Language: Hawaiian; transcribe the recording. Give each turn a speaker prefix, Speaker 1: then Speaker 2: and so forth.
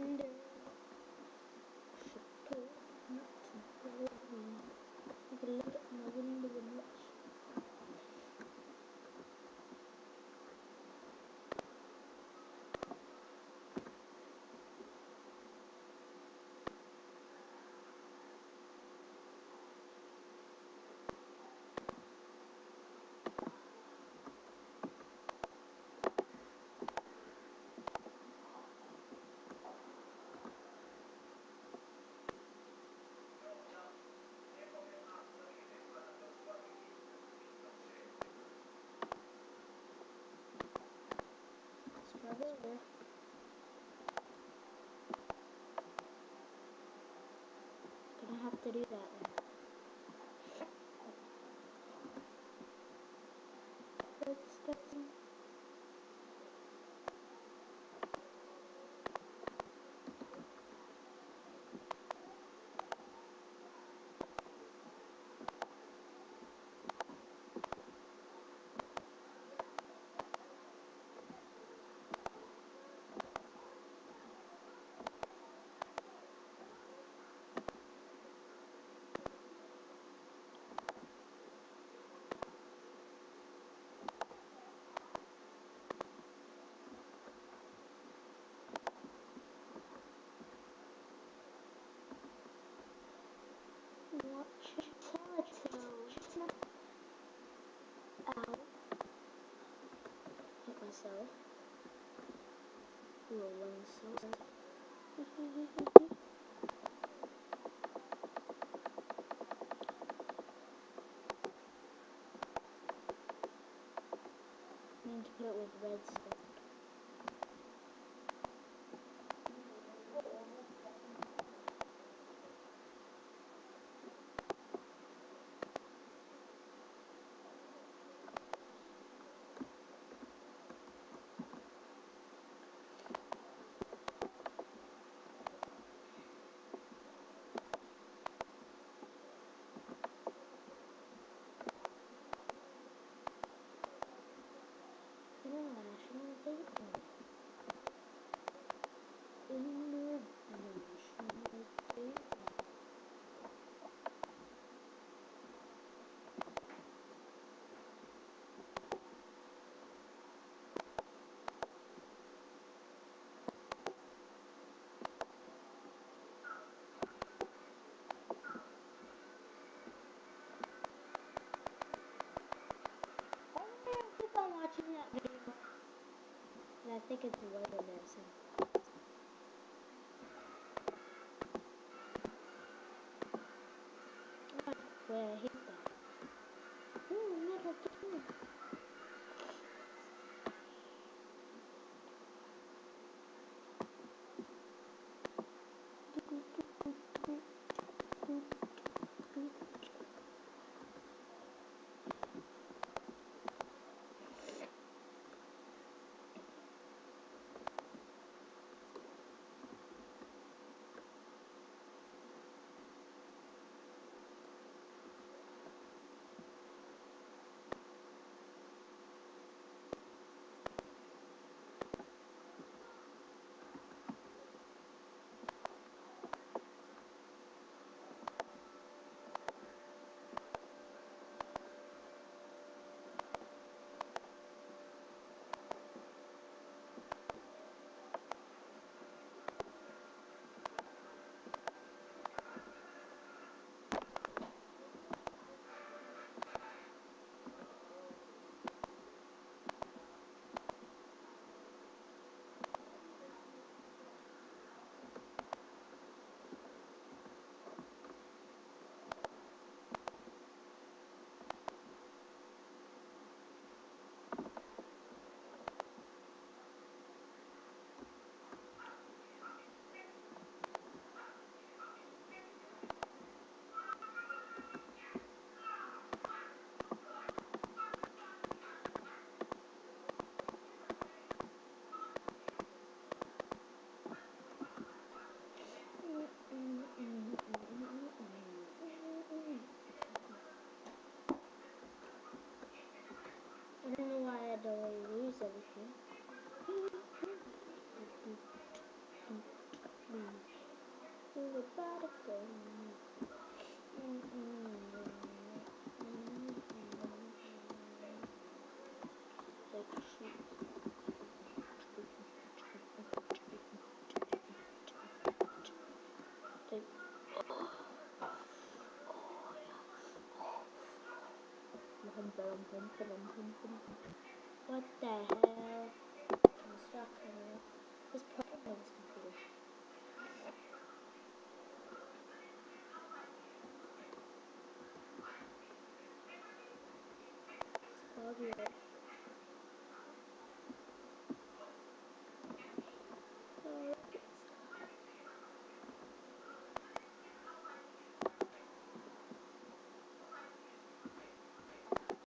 Speaker 1: window. here. Gonna have to do that now. Let's get some. myself. Rolling so need to put it with redstone. Thank you. think it's the weather medicine. Where I hit that. Ooh, not a good one. What the hell? I'm stuck in here. This problem on this computer. It's foggy right